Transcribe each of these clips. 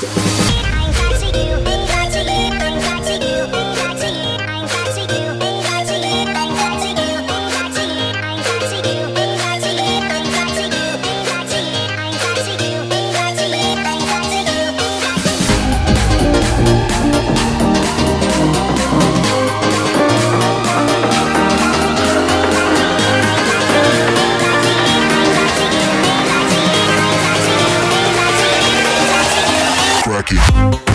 Bye. aqui.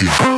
Rocky.